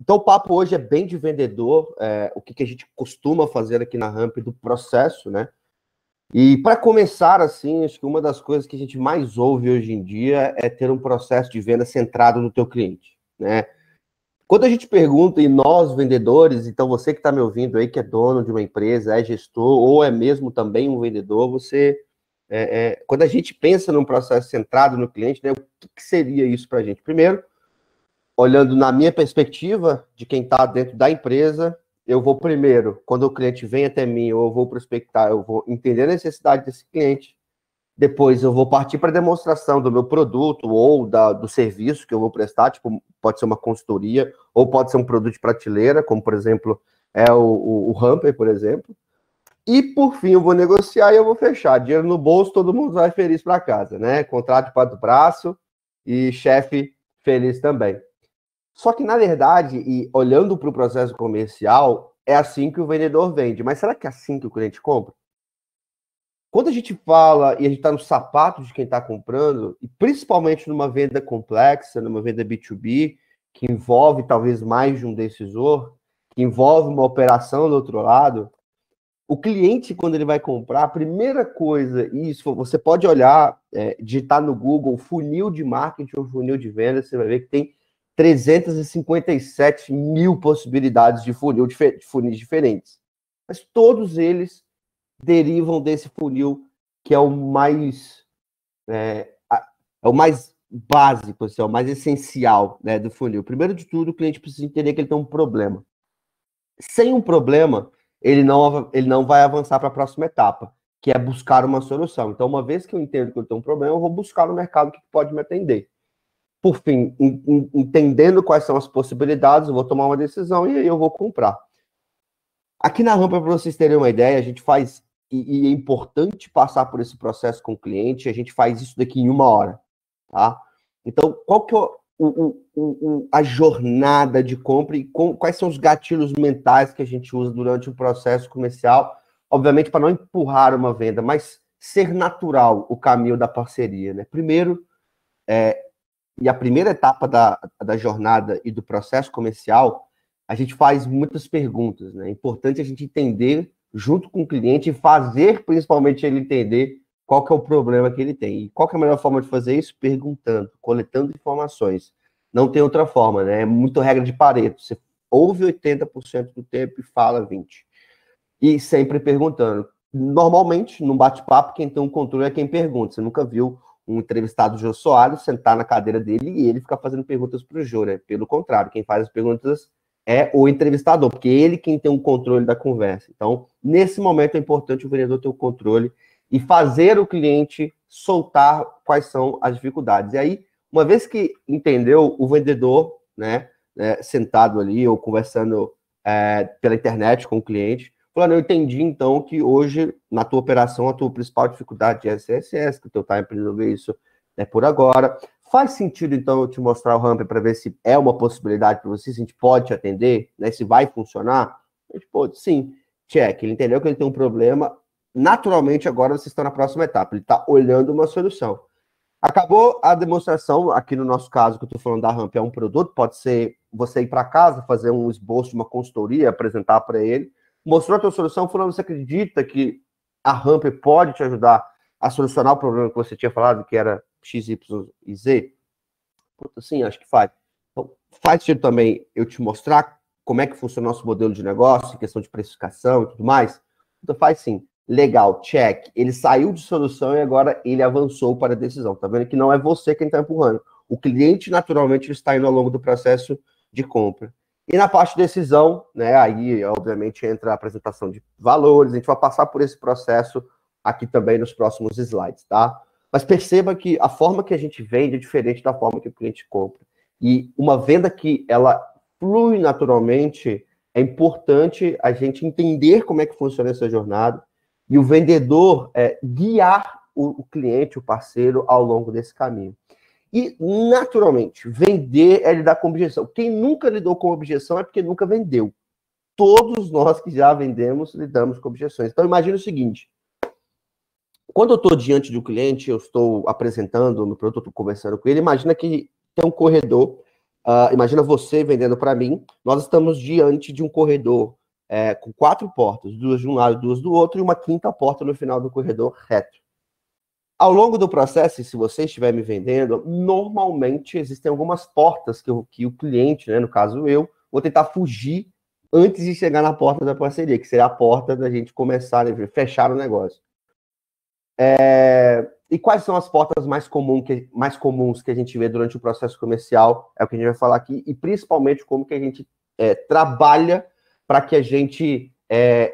então, o papo hoje é bem de vendedor, é, o que, que a gente costuma fazer aqui na Ramp do processo, né? E para começar, assim, acho que uma das coisas que a gente mais ouve hoje em dia é ter um processo de venda centrado no teu cliente, né? Quando a gente pergunta, e nós vendedores, então você que está me ouvindo aí, que é dono de uma empresa, é gestor, ou é mesmo também um vendedor, você. É, é, quando a gente pensa num processo centrado no cliente, né, o que, que seria isso para a gente? Primeiro, olhando na minha perspectiva, de quem está dentro da empresa, eu vou primeiro, quando o cliente vem até mim, ou eu vou prospectar, eu vou entender a necessidade desse cliente. Depois eu vou partir para a demonstração do meu produto ou da, do serviço que eu vou prestar, tipo, pode ser uma consultoria, ou pode ser um produto de prateleira, como por exemplo é o, o, o Hamper, por exemplo. E por fim eu vou negociar e eu vou fechar. Dinheiro no bolso, todo mundo vai feliz para casa, né? Contrato para o braço e chefe feliz também. Só que, na verdade, e olhando para o processo comercial, é assim que o vendedor vende. Mas será que é assim que o cliente compra? Quando a gente fala e a gente está no sapato de quem está comprando, e principalmente numa venda complexa, numa venda B2B, que envolve talvez mais de um decisor, que envolve uma operação do outro lado, o cliente, quando ele vai comprar, a primeira coisa, isso você pode olhar, é, digitar no Google funil de marketing ou funil de venda, você vai ver que tem 357 mil possibilidades de funil de funis diferentes. Mas todos eles derivam desse funil que é o mais é, é o mais básico, assim, é o mais essencial né, do funil. Primeiro de tudo, o cliente precisa entender que ele tem um problema. Sem um problema, ele não, ele não vai avançar para a próxima etapa, que é buscar uma solução. Então, uma vez que eu entendo que eu tenho um problema, eu vou buscar no mercado que pode me atender por fim, entendendo quais são as possibilidades, eu vou tomar uma decisão e aí eu vou comprar. Aqui na rampa, para vocês terem uma ideia, a gente faz, e, e, é importante passar por esse processo com o cliente, a gente faz isso daqui em uma hora, tá? Então, qual que é o, o, o, a jornada de compra e com, quais são os gatilhos mentais que a gente usa durante o processo comercial? Obviamente, para não empurrar uma venda, mas ser natural o caminho da parceria, né? Primeiro, é, e a primeira etapa da, da jornada e do processo comercial, a gente faz muitas perguntas. Né? É importante a gente entender junto com o cliente e fazer principalmente ele entender qual que é o problema que ele tem. E qual que é a melhor forma de fazer isso? Perguntando, coletando informações. Não tem outra forma, né? É muito regra de Pareto. Você ouve 80% do tempo e fala 20%. E sempre perguntando. Normalmente, num bate-papo, quem tem um controle é quem pergunta. Você nunca viu um entrevistado Jô Soares sentar na cadeira dele e ele ficar fazendo perguntas para o Jô, né? Pelo contrário, quem faz as perguntas é o entrevistador, porque é ele quem tem o controle da conversa. Então, nesse momento é importante o vendedor ter o controle e fazer o cliente soltar quais são as dificuldades. E aí, uma vez que entendeu, o vendedor, né, né sentado ali ou conversando é, pela internet com o cliente, Falando, eu entendi então que hoje, na tua operação, a tua principal dificuldade é SSS, que o teu time para resolver isso é por agora. Faz sentido, então, eu te mostrar o ramp para ver se é uma possibilidade para você, se a gente pode te atender, né? Se vai funcionar? A gente pode, sim. Check. Ele entendeu que ele tem um problema. Naturalmente, agora vocês estão na próxima etapa. Ele está olhando uma solução. Acabou a demonstração, aqui no nosso caso, que eu estou falando da ramp, é um produto, pode ser você ir para casa, fazer um esboço de uma consultoria, apresentar para ele mostrou a tua solução, falando, você acredita que a Ramp pode te ajudar a solucionar o problema que você tinha falado, que era X, Y e Z? Sim, acho que faz. Então, faz sentido também eu te mostrar como é que funciona o nosso modelo de negócio, questão de precificação e tudo mais? Então, faz sim. Legal, check. Ele saiu de solução e agora ele avançou para a decisão. Tá vendo que não é você quem está empurrando. O cliente, naturalmente, está indo ao longo do processo de compra. E na parte de decisão, né, aí obviamente entra a apresentação de valores, a gente vai passar por esse processo aqui também nos próximos slides, tá? Mas perceba que a forma que a gente vende é diferente da forma que o cliente compra. E uma venda que ela flui naturalmente, é importante a gente entender como é que funciona essa jornada e o vendedor é, guiar o, o cliente, o parceiro, ao longo desse caminho. E, naturalmente, vender é lidar com objeção. Quem nunca lidou com objeção é porque nunca vendeu. Todos nós que já vendemos lidamos com objeções. Então, imagine o seguinte: quando eu estou diante de um cliente, eu estou apresentando no produto, conversando com ele, imagina que tem um corredor uh, imagina você vendendo para mim, nós estamos diante de um corredor é, com quatro portas, duas de um lado, duas do outro, e uma quinta porta no final do corredor reto. Ao longo do processo, se você estiver me vendendo, normalmente existem algumas portas que, que o cliente, né, no caso eu, vou tentar fugir antes de chegar na porta da parceria, que seria a porta da gente começar, a fechar o negócio. É, e quais são as portas mais, comum que, mais comuns que a gente vê durante o processo comercial? É o que a gente vai falar aqui, e principalmente como que a gente é, trabalha para que a gente é,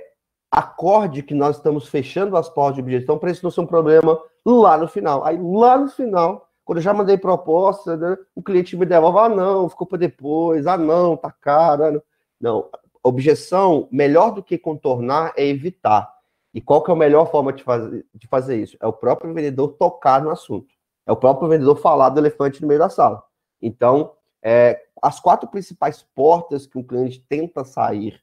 acorde que nós estamos fechando as portas de objeção para isso não ser um problema lá no final. Aí lá no final, quando eu já mandei proposta, né, o cliente me devolve, ah não, ficou para depois, ah não, tá caro. Ah, não. objeção, melhor do que contornar é evitar. E qual que é a melhor forma de fazer, de fazer isso? É o próprio vendedor tocar no assunto. É o próprio vendedor falar do elefante no meio da sala. Então, é, as quatro principais portas que um cliente tenta sair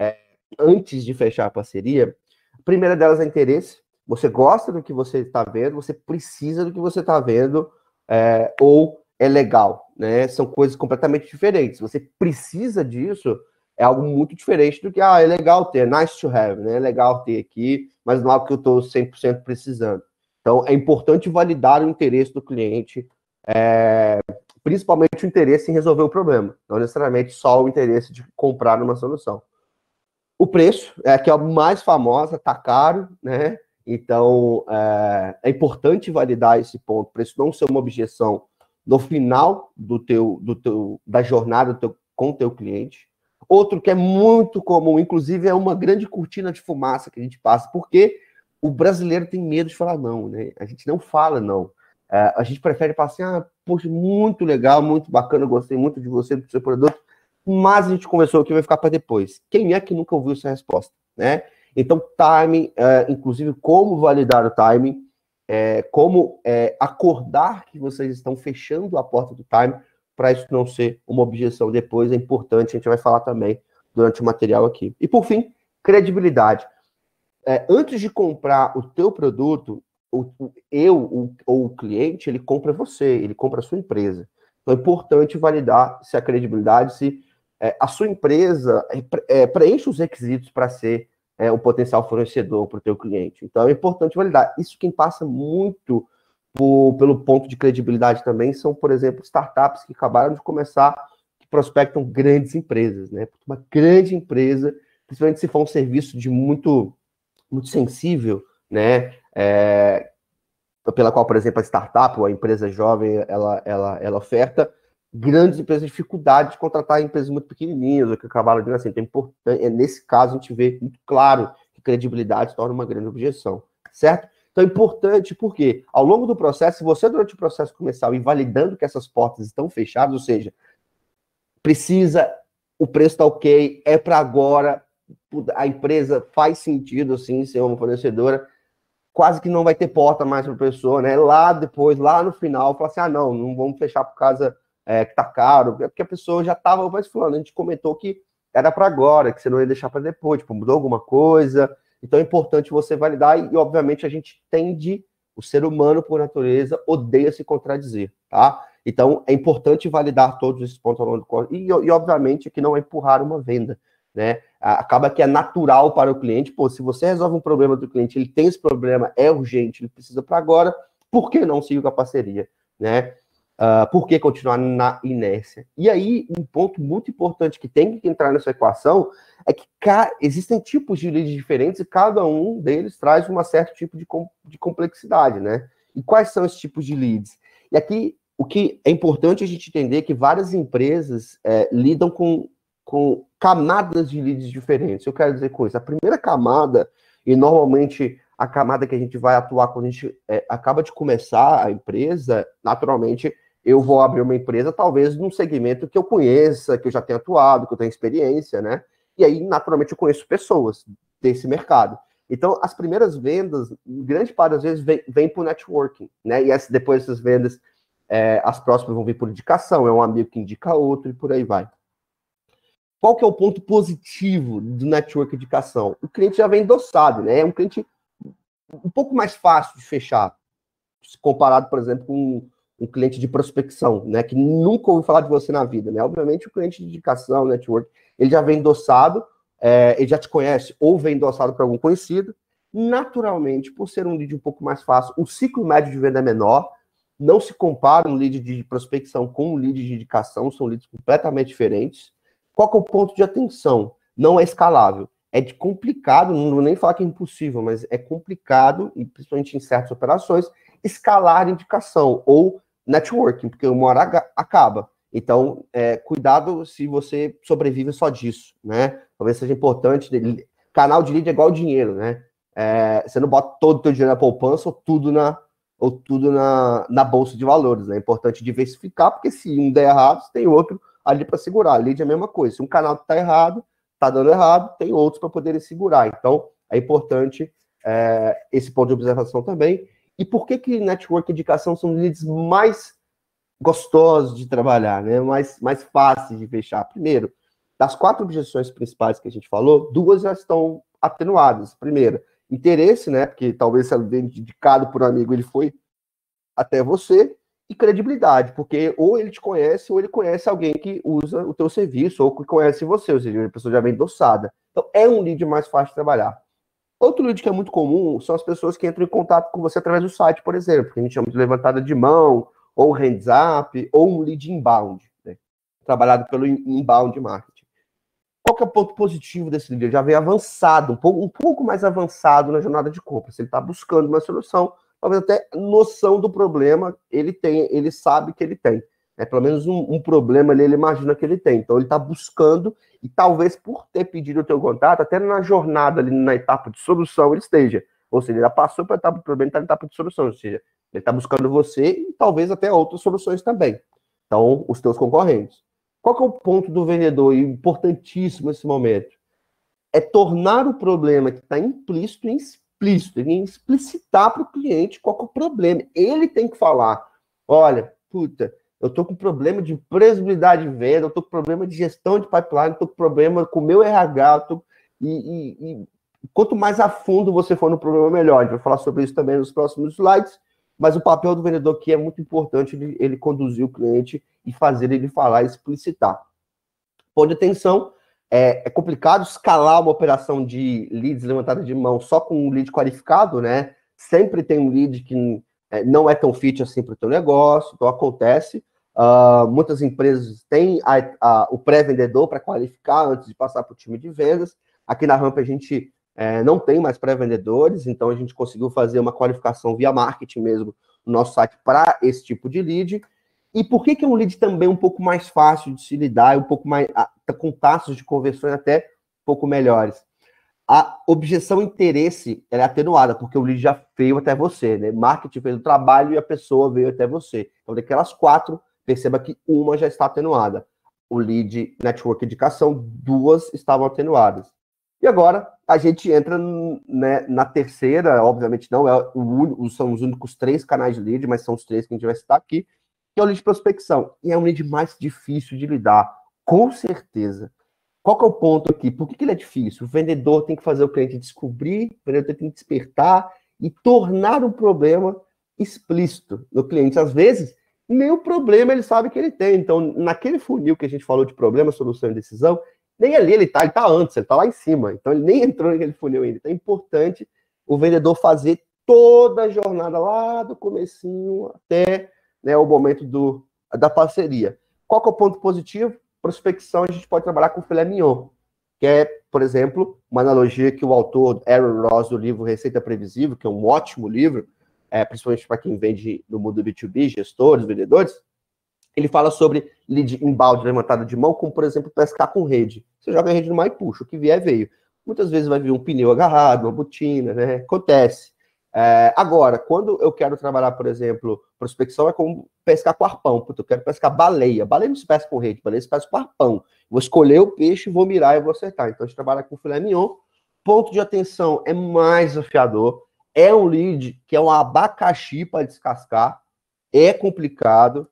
é, antes de fechar a parceria, a primeira delas é interesse. Você gosta do que você está vendo, você precisa do que você está vendo, é, ou é legal, né? São coisas completamente diferentes. Você precisa disso, é algo muito diferente do que, ah, é legal ter, nice to have, né? É legal ter aqui, mas não é algo que eu estou 100% precisando. Então, é importante validar o interesse do cliente, é, principalmente o interesse em resolver o problema, não necessariamente só o interesse de comprar uma solução. O preço, é que é a mais famosa, tá caro, né? Então, é, é importante validar esse ponto, para isso não ser uma objeção no final do teu, do teu, da jornada do teu, com o teu cliente. Outro que é muito comum, inclusive, é uma grande cortina de fumaça que a gente passa, porque o brasileiro tem medo de falar não, né? A gente não fala não. É, a gente prefere falar assim, ah, poxa, muito legal, muito bacana, gostei muito de você, do seu produto, mas a gente conversou que vai ficar para depois. Quem é que nunca ouviu essa resposta, né? Então, timing, é, inclusive como validar o timing, é, como é, acordar que vocês estão fechando a porta do time para isso não ser uma objeção depois, é importante, a gente vai falar também durante o material aqui. E por fim, credibilidade. É, antes de comprar o teu produto, o, eu o, ou o cliente, ele compra você, ele compra a sua empresa. Então é importante validar se a credibilidade, se é, a sua empresa é preenche os requisitos para ser é, um potencial fornecedor para o teu cliente. Então é importante validar. Isso quem passa muito por, pelo ponto de credibilidade também são, por exemplo, startups que acabaram de começar, que prospectam grandes empresas, né? Uma grande empresa, principalmente se for um serviço de muito, muito sensível, né? É, pela qual, por exemplo, a startup ou a empresa jovem ela, ela, ela oferta, grandes empresas dificuldade de contratar empresas muito pequenininhas, que acabaram de assim. Então, é importante, é, nesse caso, a gente vê muito claro que credibilidade torna uma grande objeção, certo? Então é importante porque, ao longo do processo, se você, durante o processo comercial, ir validando que essas portas estão fechadas, ou seja, precisa, o preço está ok, é para agora, a empresa faz sentido, assim, ser uma fornecedora, quase que não vai ter porta mais para a pessoa, né? Lá depois, lá no final, falar assim: ah, não, não vamos fechar por causa é, que tá caro, é porque a pessoa já estava mais falando, a gente comentou que era para agora, que você não ia deixar para depois, tipo, mudou alguma coisa. Então é importante você validar e, obviamente, a gente tende, o ser humano, por natureza, odeia se contradizer, tá? Então é importante validar todos esses pontos ao longo do e, e, obviamente, que não é empurrar uma venda, né? Acaba que é natural para o cliente, pô, se você resolve um problema do cliente, ele tem esse problema, é urgente, ele precisa para agora, por que não seguir com a parceria, né? Uh, por que continuar na inércia? E aí, um ponto muito importante que tem que entrar nessa equação é que existem tipos de leads diferentes e cada um deles traz um certo tipo de, com de complexidade, né? E quais são esses tipos de leads? E aqui, o que é importante a gente entender é que várias empresas é, lidam com, com camadas de leads diferentes. Eu quero dizer com isso, a primeira camada, e normalmente a camada que a gente vai atuar quando a gente é, acaba de começar a empresa, naturalmente eu vou abrir uma empresa, talvez num segmento que eu conheça, que eu já tenha atuado, que eu tenha experiência, né? E aí, naturalmente, eu conheço pessoas desse mercado. Então, as primeiras vendas, grande parte das vezes, vem, vem por networking, né? E depois dessas vendas, é, as próximas vão vir por indicação, é um amigo que indica outro e por aí vai. Qual que é o ponto positivo do network indicação? O cliente já vem endossado, né? É um cliente um pouco mais fácil de fechar, comparado, por exemplo, com um cliente de prospecção, né, que nunca ouviu falar de você na vida, né? Obviamente, o cliente de indicação, network, ele já vem endossado, é, ele já te conhece ou vem endossado para algum conhecido. Naturalmente, por ser um lead um pouco mais fácil, o ciclo médio de venda é menor. Não se compara um lead de prospecção com um lead de indicação, são leads completamente diferentes. Qual é o ponto de atenção? Não é escalável. É de complicado, não vou nem falar que é impossível, mas é complicado, e principalmente em certas operações, escalar indicação ou networking, porque uma hora acaba. Então, é, cuidado se você sobrevive só disso, né? Talvez seja importante. Canal de lead é igual dinheiro, né? É, você não bota todo o teu dinheiro na poupança ou tudo na, ou tudo na, na bolsa de valores, né? É importante diversificar, porque se um der errado, você tem outro ali para segurar. Lead é a mesma coisa. Se um canal está errado, está dando errado, tem outros para poderem segurar. Então, é importante é, esse ponto de observação também. E por que que network e indicação são leads mais gostosos de trabalhar, né? Mais, mais fáceis de fechar? Primeiro, das quatro objeções principais que a gente falou, duas já estão atenuadas. Primeiro, interesse, né? Porque talvez se ele venha indicado por um amigo, ele foi até você. E credibilidade, porque ou ele te conhece, ou ele conhece alguém que usa o teu serviço, ou que conhece você, ou seja, a pessoa já vem endossada. Então, é um lead mais fácil de trabalhar. Outro lead que é muito comum são as pessoas que entram em contato com você através do site, por exemplo, que a gente chama de levantada de mão, ou hands up, ou um lead inbound, né? trabalhado pelo inbound marketing. Qual que é o ponto positivo desse lead? Ele já vem avançado, um pouco, um pouco mais avançado na jornada de compra. Se ele está buscando uma solução, talvez até noção do problema ele tem, ele sabe que ele tem. É pelo menos um, um problema ali, ele imagina que ele tem. Então ele está buscando e talvez por ter pedido o teu contato, até na jornada ali na etapa de solução ele esteja. Ou seja, ele já passou para a etapa do problema, está na etapa de solução. Ou seja, ele está buscando você e talvez até outras soluções também. Então, os teus concorrentes. Qual é o ponto do vendedor, e importantíssimo nesse momento? É tornar o problema que está implícito em explícito, em explicitar para o cliente qual é o problema. Ele tem que falar, olha, puta, eu estou com problema de previsibilidade de venda, eu estou com problema de gestão de pipeline, estou com problema com o meu RH, tô... e, e, e, quanto mais a fundo você for no problema, melhor. A gente vai falar sobre isso também nos próximos slides, mas o papel do vendedor aqui é muito importante, ele, ele conduzir o cliente e fazer ele falar e explicitar. Ponto de atenção, é, é, complicado escalar uma operação de leads levantada de mão só com um lead qualificado, né? Sempre tem um lead que é, não é tão fit assim para o teu negócio, então acontece. Uh, muitas empresas têm a, a, o pré-vendedor para qualificar antes de passar para o time de vendas. Aqui na Ramp a gente é, não tem mais pré-vendedores, então a gente conseguiu fazer uma qualificação via marketing mesmo no nosso site para esse tipo de lead. E por que, que é um lead também um pouco mais fácil de se lidar, um pouco mais com taxas de conversões até um pouco melhores? A objeção interesse é atenuada, porque o lead já veio até você, né? Marketing fez o trabalho e a pessoa veio até você. Então, daquelas quatro, perceba que uma já está atenuada. O lead network indicação, duas estavam atenuadas. E agora a gente entra né, na terceira, obviamente não é o, são os únicos três canais de lead, mas são os três que a gente vai citar aqui, que é o lead prospecção. E é um lead mais difícil de lidar, com certeza. Qual que é o ponto aqui? Por que, que ele é difícil? O vendedor tem que fazer o cliente descobrir, o vendedor tem que despertar e tornar o problema explícito no cliente. Às vezes, nem o problema ele sabe que ele tem. Então, naquele funil que a gente falou de problema, solução e decisão, nem ali ele está, ele está antes, ele está lá em cima. Então, ele nem entrou naquele funil ainda. Então, é importante o vendedor fazer toda a jornada lá do comecinho até né, o momento do, da parceria. Qual que é o ponto positivo? Prospecção a gente pode trabalhar com filé mignon, que é, por exemplo, uma analogia que o autor Aaron Ross do livro Receita Previsível, que é um ótimo livro, é, principalmente para quem vende no mundo B2B, gestores, vendedores, ele fala sobre lead inbound levantada de mão, como, por exemplo, pescar com rede. Você joga a rede no mar e puxa, o que vier veio. Muitas vezes vai vir um pneu agarrado, uma botina, né? Acontece. É, agora, quando eu quero trabalhar, por exemplo, prospecção é como pescar com arpão. Eu quero pescar baleia. Baleia não se pesca com rede, baleia se pesca com arpão. Vou escolher o peixe, vou mirar e vou acertar. Então, a gente trabalha com filé mignon. Ponto de atenção é mais desafiador. É um lead que é um abacaxi para descascar. É complicado.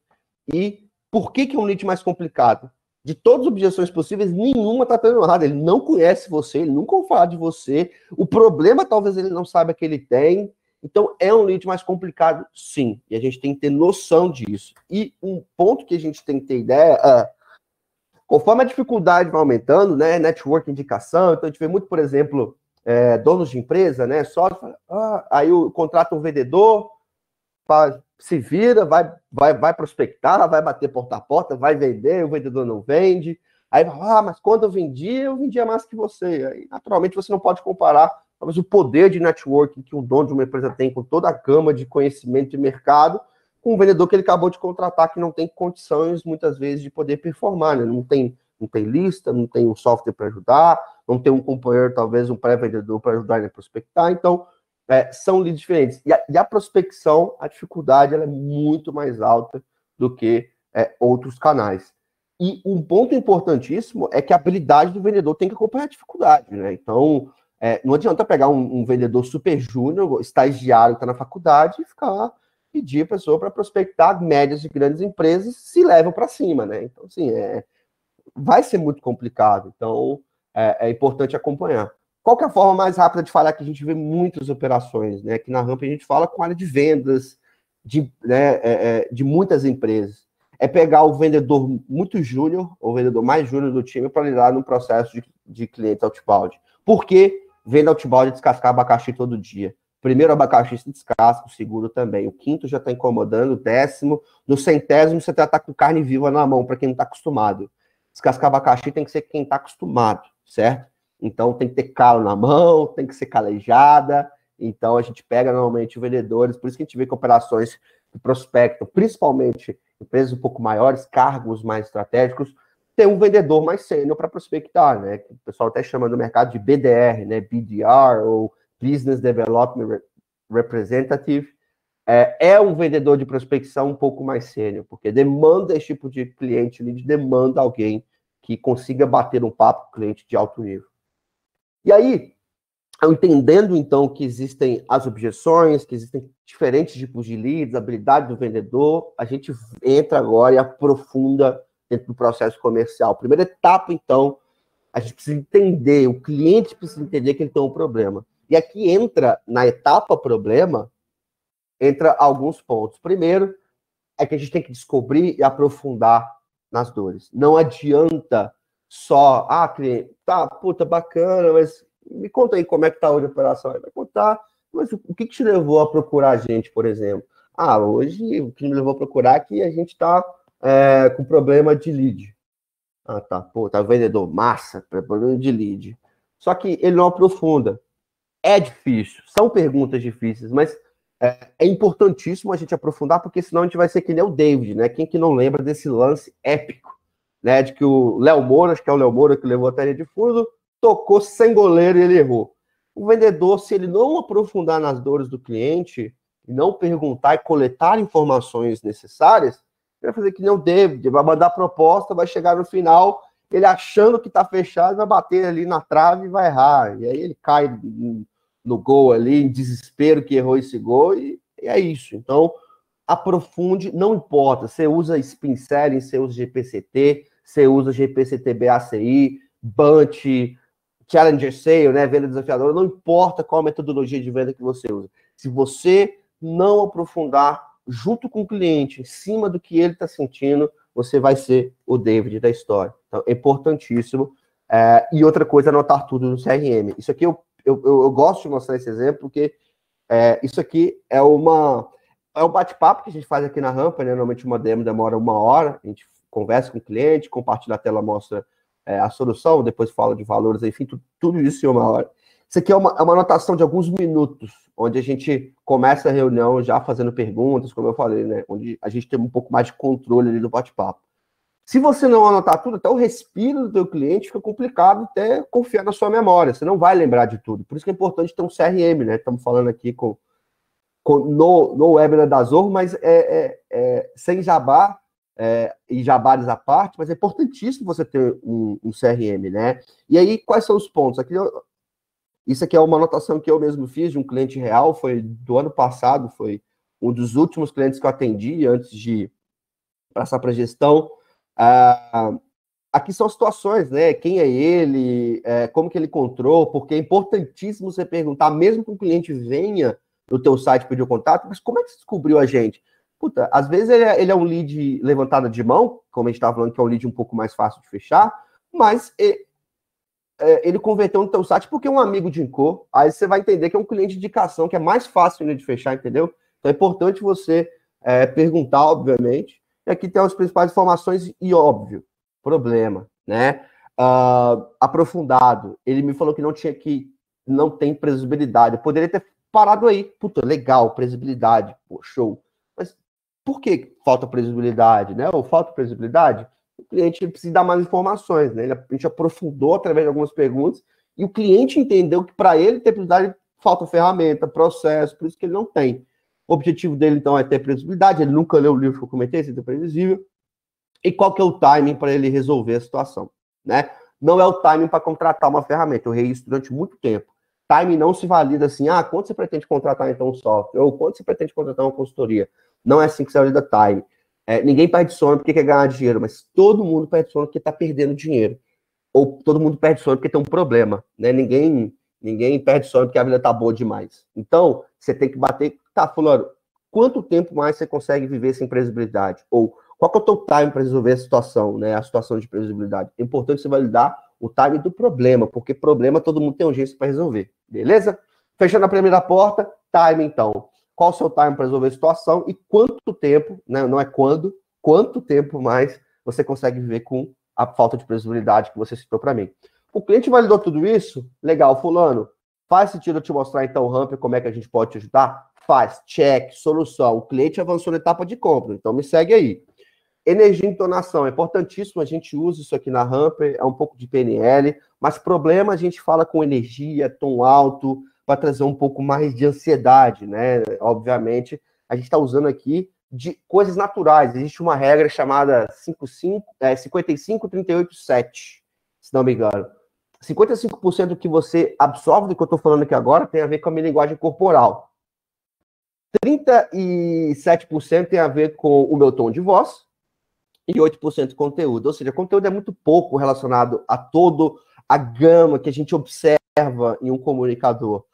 E por que, que é um lead mais complicado? De todas as objeções possíveis, nenhuma está tendo nada. Ele não conhece você, ele nunca ouviu falar de você. O problema talvez ele não saiba que ele tem. Então, é um lead mais complicado, sim, e a gente tem que ter noção disso. E um ponto que a gente tem que ter ideia é, conforme a dificuldade vai aumentando, né, network indicação, então a gente vê muito, por exemplo, é, donos de empresa, né, só ah, aí o, contrata um vendedor, se vira, vai, vai, vai prospectar, vai bater porta a porta, vai vender, o vendedor não vende, aí ah, mas quando eu vendia, eu vendia mais que você, aí naturalmente você não pode comparar talvez o poder de networking que um dono de uma empresa tem com toda a gama de conhecimento de mercado, com um vendedor que ele acabou de contratar que não tem condições muitas vezes de poder performar, né? Não tem, não tem lista, não tem um software para ajudar, não tem um companheiro, talvez um pré-vendedor para ajudar ele a prospectar. Então, é, são leads diferentes. E a, e a, prospecção, a dificuldade ela é muito mais alta do que é, outros canais. E um ponto importantíssimo é que a habilidade do vendedor tem que acompanhar a dificuldade, né? Então, é, não adianta pegar um, um vendedor super júnior, estagiário que está na faculdade, e ficar pedir a pessoa para prospectar médias de grandes empresas se levam para cima, né? Então, assim, é, vai ser muito complicado. Então, é, é, importante acompanhar. Qual que é a forma mais rápida de falar que a gente vê muitas operações, né? Aqui na Rampa a gente fala com área de vendas de, né, é, é de muitas empresas. É pegar o vendedor muito júnior, o vendedor mais júnior do time, para lidar no processo de, de cliente outbound. Por quê? Venda outbound descascar abacaxi todo dia. Primeiro abacaxi se descasca, o segundo também. O quinto já está incomodando, o décimo. No centésimo você está com carne viva na mão, para quem não está acostumado. Descascar abacaxi tem que ser quem está acostumado, certo? Então tem que ter calo na mão, tem que ser calejada. Então a gente pega normalmente vendedores, por isso que a gente vê que operações que prospectam, principalmente empresas um pouco maiores, cargos mais estratégicos, ter um vendedor mais sênior para prospectar, né? O pessoal até chama no mercado de BDR, né? BDR ou Business Development Representative. É, é um vendedor de prospecção um pouco mais sênior, porque demanda esse tipo de cliente, ele demanda alguém que consiga bater um papo com cliente de alto nível. E aí, entendendo então que existem as objeções, que existem diferentes tipos de leads, habilidade do vendedor, a gente entra agora e aprofunda dentro do processo comercial. Primeira etapa, então, a gente precisa entender, o cliente precisa entender que ele tem um problema. E aqui entra, na etapa problema, entra alguns pontos. Primeiro, é que a gente tem que descobrir e aprofundar nas dores. Não adianta só, ah, cliente, tá, puta, bacana, mas me conta aí como é que tá hoje a operação. Vai contar, mas o que, que te levou a procurar a gente, por exemplo? Ah, hoje o que me levou a procurar é que a gente tá é, com problema de lead. Ah, tá. Pô, tá vendedor massa, problema de lead. Só que ele não aprofunda. É difícil, são perguntas difíceis, mas é, é, importantíssimo a gente aprofundar, porque senão a gente vai ser que nem o David, né? Quem que não lembra desse lance épico, né? De que o Léo Moura, acho que é o Léo Moura que levou a tarefa de fundo, tocou sem goleiro e ele errou. O vendedor, se ele não aprofundar nas dores do cliente, não perguntar e coletar informações necessárias, ele vai fazer que nem o David, vai mandar proposta, vai chegar no final, ele achando que está fechado, vai bater ali na trave e vai errar. E aí ele cai no gol ali, em desespero que errou esse gol, e, e é isso. Então, aprofunde, não importa, você usa Spin Selling, você usa GPCT, você usa GPCT BACI, Bunch, Challenger Sale, né, venda desafiadora, não importa qual metodologia de venda que você usa. Se você não aprofundar junto com o cliente, em cima do que ele está sentindo, você vai ser o David da história. Então, é importantíssimo. É, e outra coisa, anotar tudo no CRM. Isso aqui eu, eu, eu gosto de mostrar esse exemplo, porque é, isso aqui é uma é um bate-papo que a gente faz aqui na rampa, né? Normalmente uma demo demora uma hora, a gente conversa com o cliente, compartilha a tela, mostra é, a solução, depois fala de valores, enfim, tudo, tudo isso em uma hora. Isso aqui é uma, é uma anotação de alguns minutos, onde a gente começa a reunião já fazendo perguntas, como eu falei, né? Onde a gente tem um pouco mais de controle ali do bate-papo. Se você não anotar tudo, até o respiro do teu cliente fica complicado até confiar na sua memória. Você não vai lembrar de tudo. Por isso que é importante ter um CRM, né? Estamos falando aqui com, com no, no webinar da Zorro, mas é, é, é sem jabá é, e jabares à parte, mas é importantíssimo você ter um, um, CRM, né? E aí, quais são os pontos? Aqui, isso aqui é uma anotação que eu mesmo fiz de um cliente real, foi do ano passado, foi um dos últimos clientes que eu atendi antes de passar para gestão. Ah, aqui são situações, né? Quem é ele, é, como que ele encontrou, porque é importantíssimo você perguntar, mesmo que o cliente venha no teu site, pediu contato, mas como é que você descobriu a gente? Puta, às vezes ele é, ele é um lead levantado de mão, como a gente estava falando, que é um lead um pouco mais fácil de fechar, mas ele, é, ele converteu no teu site porque é um amigo de Incor, aí você vai entender que é um cliente de indicação, que é mais fácil de fechar, entendeu? Então é importante você é, perguntar, obviamente, e aqui tem as principais informações e, óbvio, problema, né? Uh, aprofundado. Ele me falou que não tinha que, não tem previsibilidade. Eu poderia ter parado aí. Puta, legal, previsibilidade, pô, show. Por que falta previsibilidade, né? Ou falta previsibilidade? O cliente precisa dar mais informações, né? a gente aprofundou através de algumas perguntas e o cliente entendeu que para ele ter previsibilidade falta ferramenta, processo, por isso que ele não tem. O objetivo dele, então, é ter previsibilidade. Ele nunca leu o livro que eu comentei, ser previsível. E qual que é o timing para ele resolver a situação, né? Não é o timing para contratar uma ferramenta. Eu errei isso durante muito tempo. Timing não se valida assim, ah, quanto você pretende contratar então um software? Ou quanto você pretende contratar uma consultoria? Não é assim que se valida time. É, ninguém perde sono porque quer ganhar dinheiro, mas todo mundo perde sono porque está perdendo dinheiro. Ou todo mundo perde sono porque tem um problema, né? Ninguém, ninguém perde sono porque a vida tá boa demais. Então, você tem que bater Tá, fulano, quanto tempo mais você consegue viver sem previsibilidade? Ou qual que é o teu time para resolver a situação, né? A situação de previsibilidade. É importante você validar o time do problema, porque problema todo mundo tem urgência para resolver. Beleza? Fechando a primeira porta, time então. Qual o seu time para resolver a situação e quanto tempo, né? Não é quando, quanto tempo mais você consegue viver com a falta de previsibilidade que você citou para mim. O cliente validou tudo isso? Legal, fulano. Faz sentido eu te mostrar então, Ramp, como é que a gente pode te ajudar? Faz, check, solução. O cliente avançou na etapa de compra, então me segue aí. Energia e entonação, é importantíssimo, a gente usa isso aqui na Hamper, é um pouco de PNL, mas problema a gente fala com energia, tom alto, para trazer um pouco mais de ansiedade, né? Obviamente, a gente está usando aqui de coisas naturais. Existe uma regra chamada 55, é, 55 38, 7, se não me engano. 55% do que você absorve do que eu estou falando aqui agora tem a ver com a minha linguagem corporal. 37% tem a ver com o meu tom de voz e 8% conteúdo. Ou seja, conteúdo é muito pouco relacionado a todo a gama que a gente observa em um comunicador.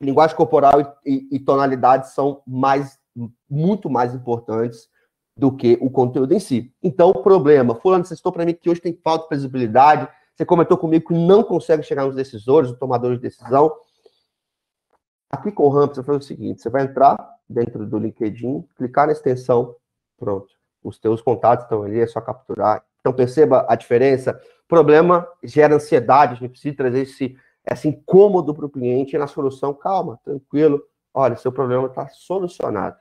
Linguagem corporal e, e tonalidade são mais, muito mais importantes do que o conteúdo em si. Então, o problema, fulano, você citou para mim que hoje tem falta de visibilidade, você comentou comigo que não consegue chegar nos decisores, os tomadores de decisão. Aqui com o Ramp, você faz o seguinte, você vai entrar dentro do LinkedIn, clicar na extensão, pronto. Os teus contatos estão ali, é só capturar. Então perceba a diferença. Problema gera ansiedade, a gente precisa trazer esse, esse incômodo para o cliente e na solução, calma, tranquilo. Olha, seu problema está solucionado.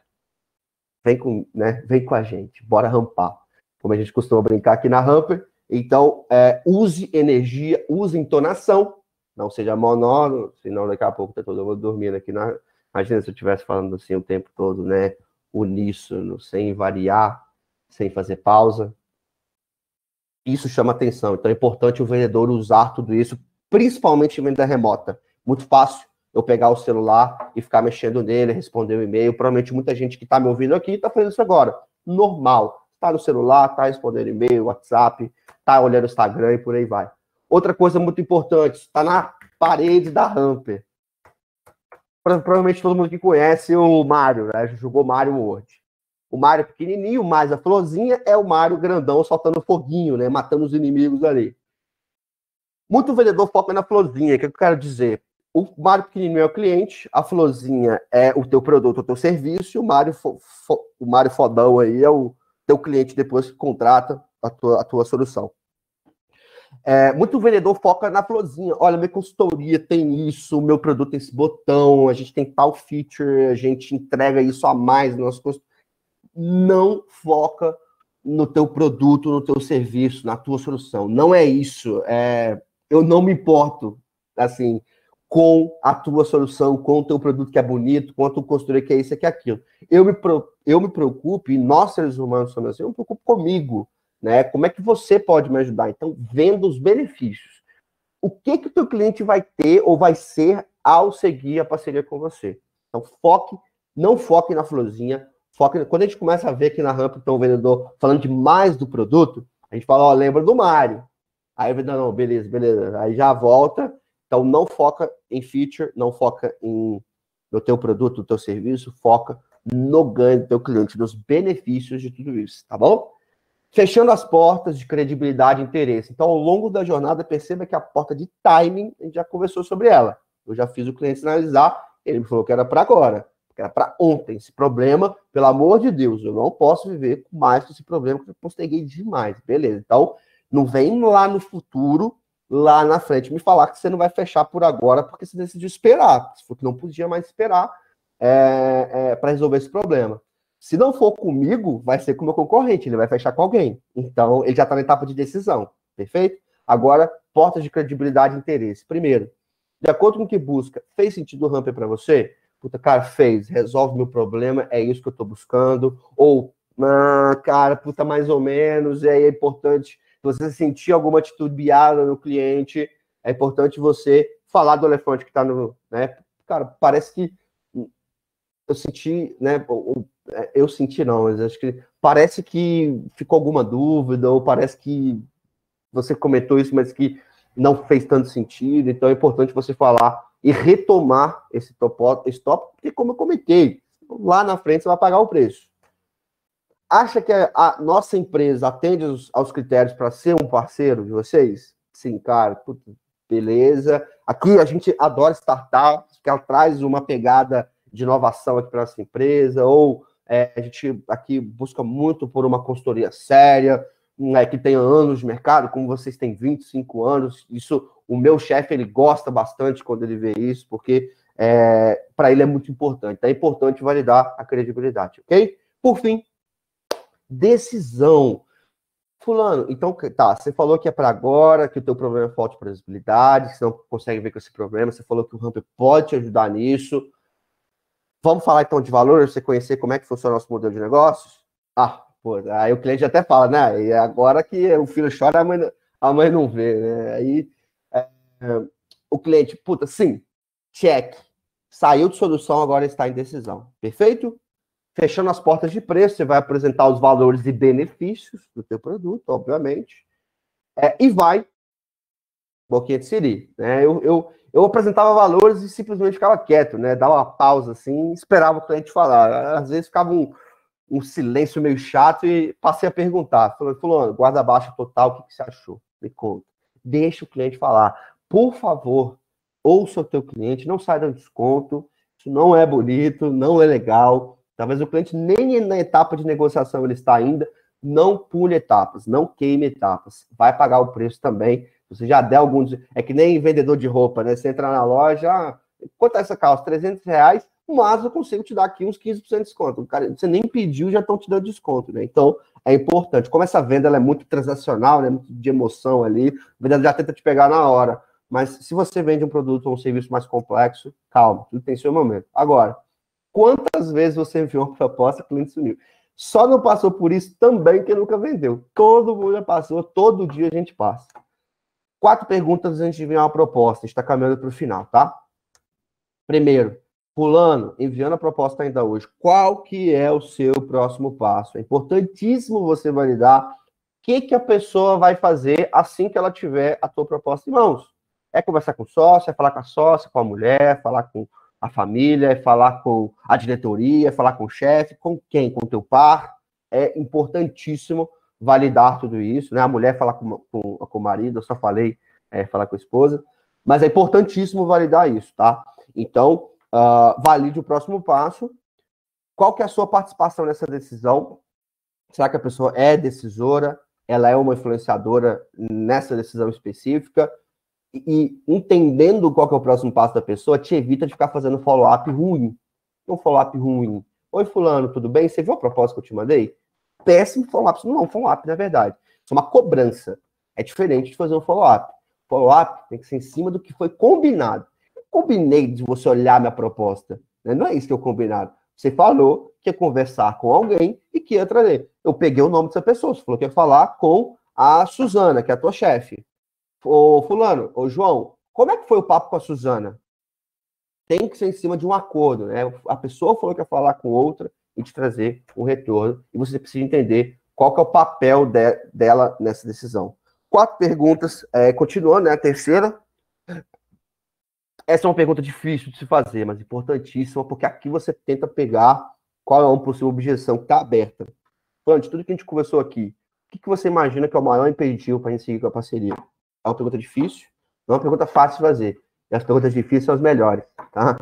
Vem com, né, vem com a gente, bora rampar. Como a gente costuma brincar aqui na Ramper. Então, é, use energia, use entonação, não seja monólogo, senão daqui a pouco tá todo mundo dormindo aqui na, Imagina se eu estivesse falando assim o tempo todo, né? Uníssono, sem variar, sem fazer pausa. Isso chama atenção. Então é importante o vendedor usar tudo isso, principalmente em venda remota. Muito fácil eu pegar o celular e ficar mexendo nele, responder o um e-mail. Provavelmente muita gente que está me ouvindo aqui está fazendo isso agora. Normal. Está no celular, está respondendo e-mail, WhatsApp, está olhando o Instagram e por aí vai. Outra coisa muito importante, está na parede da Hamper provavelmente todo mundo que conhece o Mario, né? Jogou Mario World. O Mario pequenininho, mas a florzinha é o Mario grandão soltando foguinho, né? Matando os inimigos ali. Muito vendedor foca na florzinha. O que eu quero dizer? O Mario pequenininho é o cliente, a florzinha é o teu produto, o teu serviço, e o Mario, fo, fo, o Mario fodão aí é o teu cliente depois que contrata a tua, a tua solução. É, muito vendedor foca na florzinha. Olha, minha consultoria tem isso, meu produto tem esse botão, a gente tem tal feature, a gente entrega isso a mais no nosso custo. Não foca no teu produto, no teu serviço, na tua solução. Não é isso. É, eu não me importo, assim, com a tua solução, com o teu produto que é bonito, com a tua que é isso, que é aquilo. Eu me, eu me preocupo, e nós seres humanos somos assim, eu me preocupo comigo né? Como é que você pode me ajudar? Então, vendo os benefícios. O que que o teu cliente vai ter ou vai ser ao seguir a parceria com você? Então, foque, não foque na florzinha, foque. Quando a gente começa a ver aqui na rampa, então, o vendedor falando de mais do produto, a gente fala, ó, lembra do Mário. Aí vendedor, não, beleza, beleza. Aí já volta. Então, não foca em feature, não foca em, no teu produto, no teu serviço, foca no ganho do teu cliente, nos benefícios de tudo isso, tá bom? Fechando as portas de credibilidade e interesse. Então, ao longo da jornada, perceba que a porta de timing, a gente já conversou sobre ela. Eu já fiz o cliente sinalizar, ele me falou que era para agora, que era para ontem. Esse problema, pelo amor de Deus, eu não posso viver mais com esse problema, que eu posterguei demais. Beleza. Então, não vem lá no futuro, lá na frente, me falar que você não vai fechar por agora, porque você decidiu esperar. Se for que não podia mais esperar é, é, para resolver esse problema. Se não for comigo, vai ser com o meu concorrente, ele vai fechar com alguém. Então, ele já está na etapa de decisão, perfeito? Agora, portas de credibilidade e interesse. Primeiro, de acordo com o que busca, fez sentido o Ramper para você? Puta, cara, fez, resolve meu problema, é isso que eu estou buscando. Ou, ah, cara, puta, mais ou menos, é importante, você sentir alguma atitude biada no cliente, é importante você falar do elefante que está no. Né? Cara, parece que eu senti, né? É, eu senti não, mas acho que parece que ficou alguma dúvida, ou parece que você comentou isso, mas que não fez tanto sentido, então é importante você falar e retomar esse top, esse porque como eu comentei, lá na frente você vai pagar o preço. Acha que a nossa empresa atende aos, critérios para ser um parceiro de vocês? Sim, cara, beleza. Aqui a gente adora startups, que ela traz uma pegada de inovação aqui para nossa empresa, ou é, a gente aqui busca muito por uma consultoria séria, né, que tenha anos de mercado, como vocês têm 25 anos. Isso, o meu chefe, ele gosta bastante quando ele vê isso, porque é, para ele é muito importante. É importante validar a credibilidade, ok? Por fim, decisão. Fulano, então, tá, você falou que é para agora, que o teu problema é falta de previsibilidade, que você não consegue ver com esse problema, você falou que o Ramp pode te ajudar nisso. Vamos falar então de valor, você conhecer como é que funciona o nosso modelo de negócios? Ah, pô, aí o cliente até fala, né? E agora que o filho chora, a mãe, a mãe não vê, né? Aí é, o cliente, puta, sim, check. Saiu de solução, agora está em decisão. Perfeito? Fechando as portas de preço, você vai apresentar os valores e benefícios do teu produto, obviamente. É, e vai boquinha de siri. Né? Eu, eu, eu apresentava valores e simplesmente ficava quieto, né? Dava uma pausa assim, esperava o cliente falar. Às vezes ficava um, um silêncio meio chato e passei a perguntar. Falei, fulano, guarda baixa total, o que, que você achou? Me conta. Deixa o cliente falar. Por favor, ouça o teu cliente, não saia do desconto. Isso não é bonito, não é legal. Talvez o cliente nem na etapa de negociação ele está ainda. Não pule etapas, não queime etapas. Vai pagar o preço também você já der alguns. É que nem vendedor de roupa, né? Você entra na loja, ah, quanto é essa calça? 300 reais, mas eu consigo te dar aqui uns 15% de desconto. Cara, você nem pediu, já estão te dando desconto, né? Então, é importante. Como essa venda é muito transacional, né? Muito de emoção ali, o vendedor já tenta te pegar na hora. Mas se você vende um produto ou um serviço mais complexo, calma, tudo tem seu momento. Agora, quantas vezes você enviou uma proposta cliente sumiu? Só não passou por isso também que nunca vendeu. Todo mundo já passou, todo dia a gente passa. Quatro perguntas antes de enviar uma proposta. Está caminhando para o final, tá? Primeiro, pulando, enviando a proposta ainda hoje. Qual que é o seu próximo passo? É importantíssimo você validar o que, que a pessoa vai fazer assim que ela tiver a tua proposta em mãos. É conversar com o sócio, é falar com a sócia, com a mulher, falar com a família, é falar com a diretoria, é falar com o chefe, com quem? Com teu par. É importantíssimo validar tudo isso, né? A mulher falar com, com, com o marido, eu só falei é, falar com a esposa, mas é importantíssimo validar isso, tá? Então, uh, valide o próximo passo. Qual que é a sua participação nessa decisão? Será que a pessoa é decisora? Ela é uma influenciadora nessa decisão específica? E, entendendo qual que é o próximo passo da pessoa, te evita de ficar fazendo follow-up ruim. Um follow-up ruim. Oi, fulano, tudo bem? Você viu a proposta que eu te mandei? péssimo follow-up. Não, follow-up, na verdade. Isso é uma cobrança. É diferente de fazer um follow-up. Follow-up tem que ser em cima do que foi combinado. Eu combinei de você olhar minha proposta. Né? Não é isso que eu combinado. Você falou que ia conversar com alguém e que ia trazer. Eu peguei o nome dessa pessoa. Você falou que ia falar com a Suzana, que é a tua chefe. Ô, fulano, ô, João, como é que foi o papo com a Suzana? Tem que ser em cima de um acordo, né? A pessoa falou que ia falar com outra, e te trazer um retorno. E você precisa entender qual que é o papel de, dela nessa decisão. Quatro perguntas, é, continuando, né? A terceira. essa é uma pergunta difícil de se fazer, mas importantíssima, porque aqui você tenta pegar qual é uma possível objeção que está aberta. Então, de tudo que a gente conversou aqui, o que, que você imagina que é o maior impeditivo para a gente seguir com a parceria? É uma pergunta difícil, não é uma pergunta fácil de fazer. E as perguntas difíceis são as melhores, tá?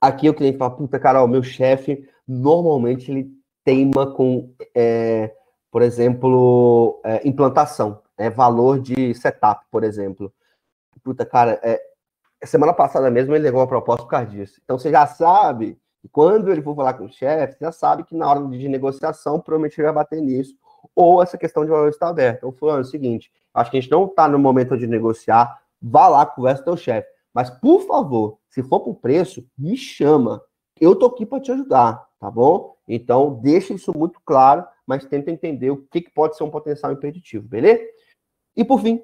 Aqui o cliente fala, puta, cara, o meu chefe, normalmente ele teima com, é, por exemplo, é, implantação, é, valor de setup, por exemplo. Puta, cara, é, semana passada mesmo ele levou uma proposta por causa disso. Então você já sabe, quando ele for falar com o chefe, já sabe que na hora de negociação, provavelmente ele vai bater nisso, ou essa questão de valor está aberta. Então, falando é o seguinte, acho que a gente não está no momento de negociar, vá lá, conversa com o chefe. Mas, por favor, se for por preço, me chama. Eu tô aqui para te ajudar, tá bom? Então, deixa isso muito claro, mas tenta entender o que, que pode ser um potencial impeditivo, beleza? E, por fim,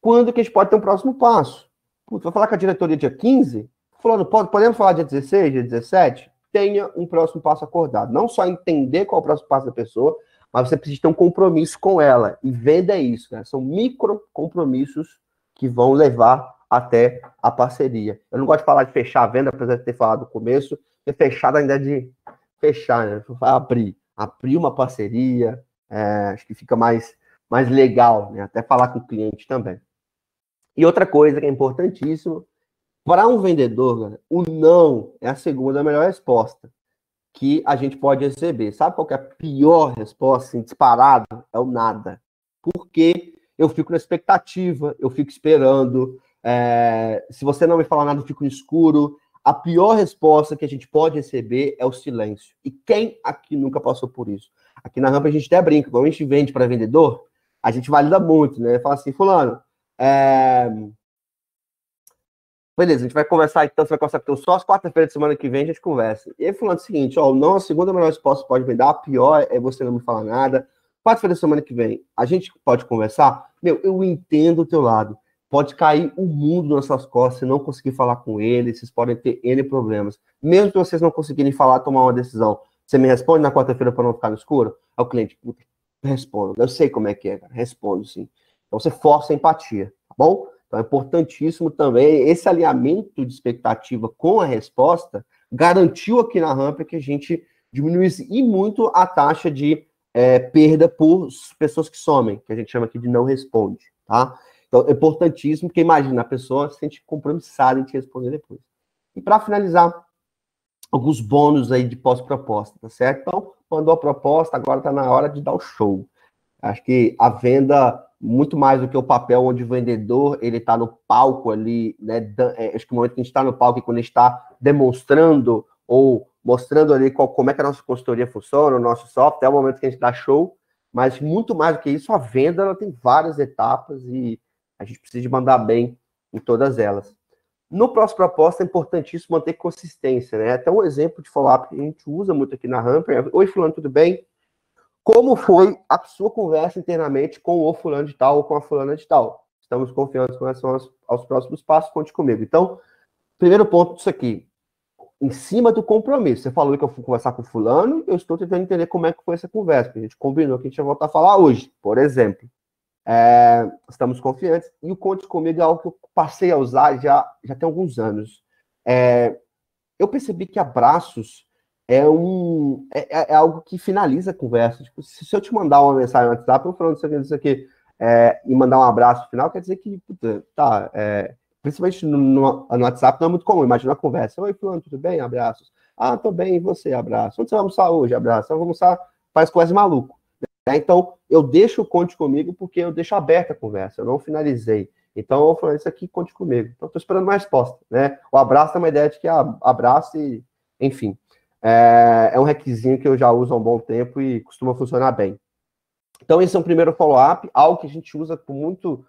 quando que a gente pode ter um próximo passo? Putz, vou falar com a diretoria dia 15? Falando, pode, podemos falar dia 16, dia 17? Tenha um próximo passo acordado. Não só entender qual é o próximo passo da pessoa, mas você precisa ter um compromisso com ela. E venda é isso, né? São micro compromissos que vão levar até a parceria. Eu não gosto de falar de fechar a venda, apesar de ter falado no começo, porque fechar ainda é de fechar, né? Abrir. Abrir uma parceria, é, acho que fica mais, mais legal, né? Até falar com o cliente também. E outra coisa que é importantíssimo, para um vendedor, o não é a segunda melhor resposta que a gente pode receber. Sabe qual é a pior resposta, assim, disparado? É o nada. Porque eu fico na expectativa, eu fico esperando. É, se você não me falar nada, eu fico no escuro. A pior resposta que a gente pode receber é o silêncio. E quem aqui nunca passou por isso? Aqui na rampa a gente até brinca, quando a gente vende para vendedor, a gente valida muito, né? Fala assim, fulano, é, Beleza, a gente vai conversar então, você vai conversar com o teu sócio, quarta-feira de semana que vem a gente conversa. E falando o seguinte, ó, não, a segunda melhor resposta pode me dar, a pior é você não me falar nada. Quarta-feira da semana que vem, a gente pode conversar? Meu, eu entendo o teu lado. Pode cair o mundo nas suas costas, você não conseguir falar com ele, vocês podem ter N problemas. Mesmo que vocês não conseguirem falar, tomar uma decisão, você me responde na quarta-feira para não ficar no escuro? Aí o cliente, puta, respondo. Eu sei como é que é, cara. Respondo sim. Então você força a empatia, tá bom? Então é importantíssimo também esse alinhamento de expectativa com a resposta garantiu aqui na rampa que a gente diminuísse e muito a taxa de é, perda por pessoas que somem, que a gente chama aqui de não responde, tá? Então é importantíssimo, porque imagina, a pessoa se sente compromissada em te responder depois. E para finalizar, alguns bônus aí de pós-proposta, tá certo? Então, mandou a proposta, agora está na hora de dar o show. Acho que a venda muito mais do que o papel onde o vendedor ele está no palco ali, né? É, acho que o momento que a gente está no palco é quando a gente está demonstrando ou mostrando ali qual, como é que a nossa consultoria funciona, o nosso software, é o momento que a gente dá show, mas muito mais do que isso, a venda ela tem várias etapas e a gente precisa de mandar bem em todas elas. No próximo proposta é importantíssimo manter consistência, né? Até um exemplo de follow-up que a gente usa muito aqui na Hamper. Oi, fulano, tudo bem? Como foi a sua conversa internamente com o fulano de tal ou com a fulana de tal. Estamos confiantes com relação aos, aos próximos passos, conte comigo. Então, primeiro ponto disso aqui, em cima do compromisso. Você falou que eu fui conversar com fulano, eu estou tentando entender como é que foi essa conversa, a gente combinou que a gente ia voltar a falar hoje, por exemplo. É, estamos confiantes, e o Conte Comigo é algo que eu passei a usar já, já tem alguns anos. É, eu percebi que abraços é um é, é, é, algo que finaliza a conversa. Tipo, se, se, eu te mandar uma mensagem no WhatsApp, eu falando isso aqui, isso aqui é, e mandar um abraço final, quer dizer que, puta, tá, é, principalmente no, no, no, WhatsApp não é muito comum, imagina a conversa. Oi, fulano, tudo bem? Abraços. Ah, tô bem, e você? Abraço. Onde você vai almoçar hoje? Abraço. Vou almoçar, faz quase maluco. Né? Então, eu deixo o conte comigo porque eu deixo aberta a conversa, eu não finalizei. Então, eu falei, isso aqui, conte comigo. Então, tô esperando uma resposta, né? O abraço é uma ideia de que abraço e, enfim. É, é um requisito que eu já uso há um bom tempo e costuma funcionar bem. Então, esse é um primeiro follow-up, algo que a gente usa com muito.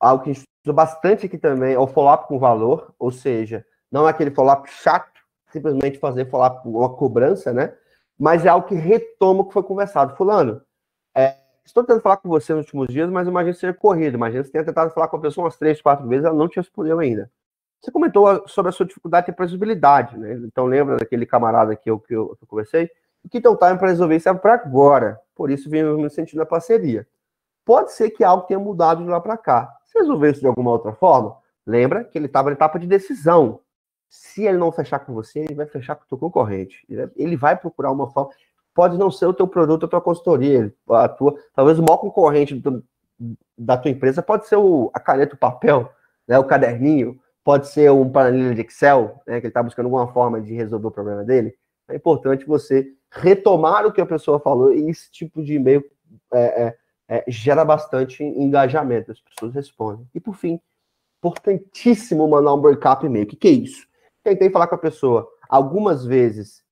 Algo que a gente usa bastante aqui também é o follow-up com valor, ou seja, não é aquele follow-up chato, simplesmente fazer follow-up uma cobrança, né? Mas é algo que retoma o que foi conversado. Fulano, é, estou tentando falar com você nos últimos dias, mas imagina ser corrido. Imagina você tenha tentado falar com a pessoa umas três, quatro vezes, ela não te respondeu ainda. Você comentou sobre a sua dificuldade de previsibilidade, né? Então, lembra daquele camarada que eu, que eu, que eu conversei? O que então time para resolver isso é para agora. Por isso, vimos me sentindo a parceria. Pode ser que algo tenha mudado de lá para cá. Se resolver isso de alguma outra forma, Lembra que ele estava na etapa de decisão. Se ele não fechar com você, ele vai fechar com o teu concorrente. Ele vai procurar uma forma. Pode não ser o teu produto, a tua consultoria, a tua, talvez o maior concorrente do, da tua empresa pode ser o, a caneta, o papel, né, o caderninho, pode ser um planilha de Excel, né, que ele está buscando alguma forma de resolver o problema dele. É importante você retomar o que a pessoa falou e esse tipo de e-mail é, é, é, gera bastante engajamento, as pessoas respondem. E por fim, importantíssimo mandar um breakup e-mail. O que, que é isso? Tentei falar com a pessoa algumas vezes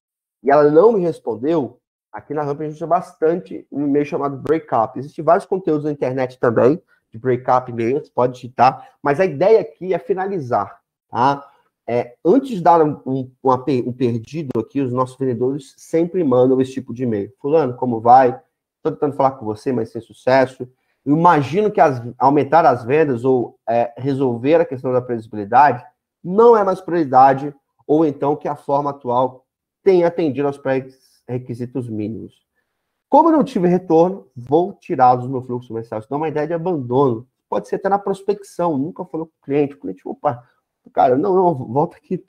e ela não me respondeu. Aqui na Ramp a gente usa bastante um e-mail chamado breakup. Existem vários conteúdos na internet também de breakup você pode digitar, mas a ideia aqui é finalizar, tá? É, antes de dar um, um, um, perdido aqui, os nossos vendedores sempre mandam esse tipo de e-mail. Fulano, como vai? Estou tentando falar com você, mas sem sucesso. Eu imagino que as, aumentar as vendas ou é, resolver a questão da previsibilidade não é mais prioridade, ou então que a forma atual tem atendido aos pré-requisitos mínimos. Como eu não tive retorno, vou tirá-los do meu fluxo comercial. Isso é uma ideia de abandono. Pode ser até na prospecção. Nunca falou com o cliente. O cliente, opa, cara, não, não, volta aqui.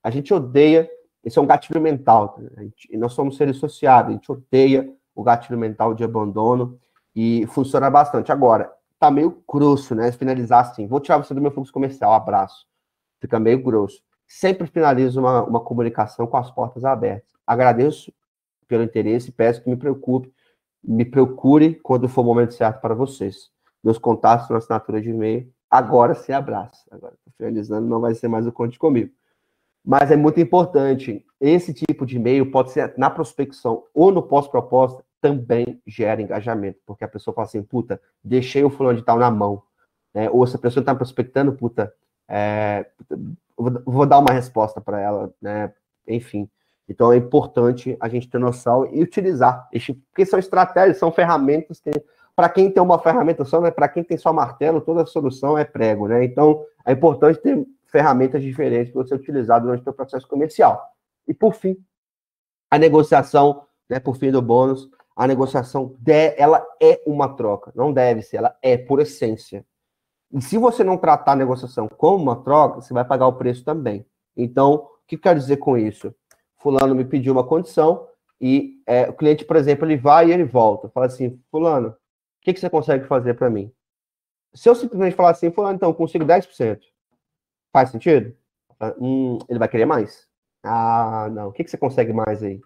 A gente odeia. Esse é um gatilho mental. Tá? Gente, nós somos seres sociáveis. A gente odeia o gatilho mental de abandono e funciona bastante. Agora, tá meio grosso, né? Finalizar assim. Vou tirar você do meu fluxo comercial. Abraço. Fica meio grosso. Sempre finalizo uma, uma comunicação com as portas abertas. Agradeço pelo interesse, peço que me preocupe, me procure quando for o momento certo para vocês. Meus contatos na assinatura de e-mail. Agora se abraça. Agora, finalizando, não vai ser mais o Conte Comigo. Mas é muito importante. Esse tipo de e-mail pode ser na prospecção ou no pós-proposta, também gera engajamento. Porque a pessoa fala assim, puta, deixei o fulano de tal na mão. Né? Ou se a pessoa está prospectando, puta, é, vou, vou dar uma resposta para ela, né? Enfim. Então é importante a gente ter noção e utilizar, porque são estratégias, são ferramentas que, para quem tem uma ferramenta só, né, para quem tem só martelo, toda solução é prego, né? Então é importante ter ferramentas diferentes para você utilizar durante o seu processo comercial. E por fim, a negociação, né, por fim do bônus, a negociação de, ela é uma troca, não deve ser, ela é por essência. E se você não tratar a negociação como uma troca, você vai pagar o preço também. Então, o que eu quero dizer com isso? Fulano me pediu uma condição e é, o cliente, por exemplo, ele vai e ele volta. Fala assim, fulano, o que, que você consegue fazer para mim? Se eu simplesmente falar assim, fulano, então, consigo 10%, faz sentido? Hum, ele vai querer mais. Ah, não, o que, que você consegue mais aí?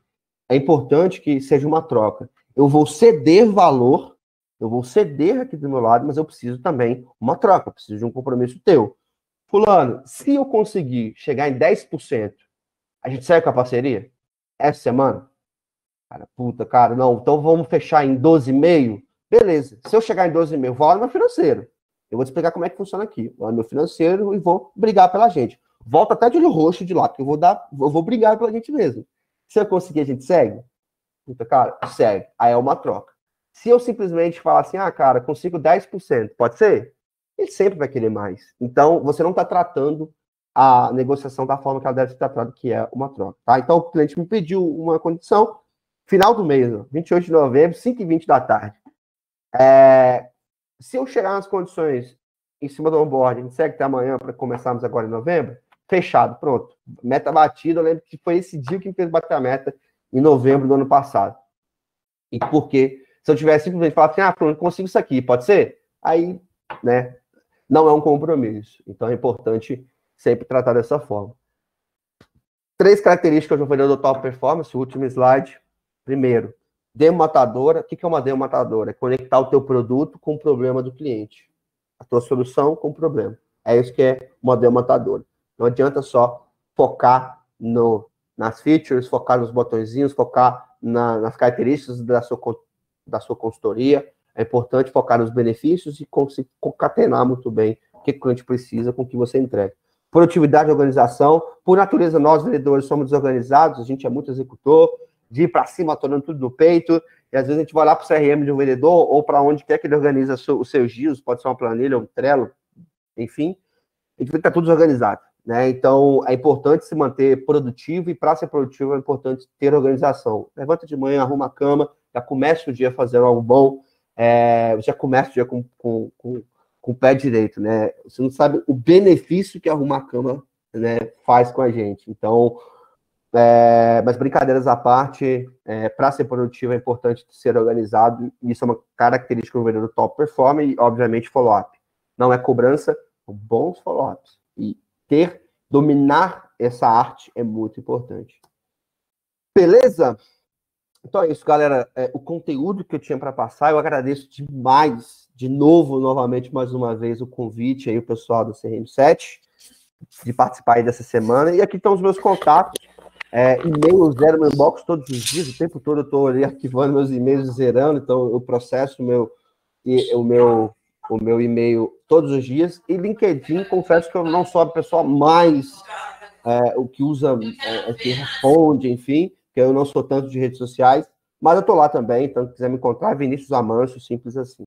É importante que seja uma troca. Eu vou ceder valor, eu vou ceder aqui do meu lado, mas eu preciso também uma troca, eu preciso de um compromisso teu. Fulano, se eu conseguir chegar em 10%, a gente segue com a parceria? Essa semana? Cara, puta, cara, não, então vamos fechar em 12,5? Beleza. Se eu chegar em 12,5, vou no meu financeiro. Eu vou te explicar como é que funciona aqui. Vou no meu financeiro e vou brigar pela gente. Volta até de olho roxo de lá, porque eu vou dar, eu vou brigar pela gente mesmo. Se eu conseguir, a gente segue? Puta, cara, segue. Aí é uma troca. Se eu simplesmente falar assim, ah, cara, consigo 10%, pode ser? Ele sempre vai querer mais. Então, você não está tratando a negociação da forma que ela deve ser tratada, que é uma troca. Tá? Então, o cliente me pediu uma condição, final do mês, 28 de novembro, 5 h 20 da tarde. É, se eu chegar nas condições em cima do onboarding, a gente segue até amanhã para começarmos agora em novembro, fechado, pronto. Meta batida, eu lembro que foi esse dia que me fez bater a meta em novembro do ano passado. E porque se eu tivesse simplesmente falado assim, ah, pronto, consigo isso aqui, pode ser? Aí, né, não é um compromisso. Então é importante sempre tratar dessa forma. Três características do vendedor top performance, o último slide. Primeiro, demo matadora. O que é uma demo matadora? É conectar o teu produto com o problema do cliente. A tua solução com o problema. É isso que é uma demo matadora. Não adianta só focar no, nas features, focar nos botõezinhos, focar na, nas características da sua, da sua consultoria. É importante focar nos benefícios e concatenar muito bem o que o cliente precisa com o que você entrega produtividade e organização. Por natureza, nós, vendedores, somos desorganizados, a gente é muito executor, de ir para cima, tornando tudo no peito, e às vezes a gente vai lá para o CRM de um vendedor, ou para onde quer que ele organiza os seus dias, pode ser uma planilha, um Trello, enfim, a gente tem que estar tudo desorganizado. Né? Então, é importante se manter produtivo, e para ser produtivo é importante ter organização. Levanta de manhã, arruma a cama, já começa o dia fazendo algo bom, é, já começa o dia com, com, com com o pé direito, né? Você não sabe o benefício que arrumar a cama né, faz com a gente. Então, é, mas brincadeiras à parte, é, para ser produtivo é importante ser organizado, isso é uma característica do vendedor top performer e, obviamente, follow-up. Não é cobrança, bons follow-ups. E ter, dominar essa arte é muito importante. Beleza? Então é isso, galera. É, o conteúdo que eu tinha para passar, eu agradeço demais, de novo, novamente, mais uma vez, o convite aí, o pessoal do CRM7, de participar aí dessa semana. E aqui estão os meus contatos. É, e-mail zero meu inbox todos os dias, o tempo todo eu estou ali arquivando meus e-mails zerando, então eu processo o meu, o meu, o meu e-mail todos os dias. E LinkedIn, confesso que eu não sou a pessoa mais é, o que usa, é, que responde, enfim, que eu não sou tanto de redes sociais, mas eu estou lá também, então se quiser me encontrar, Vinícius Amanso, simples assim.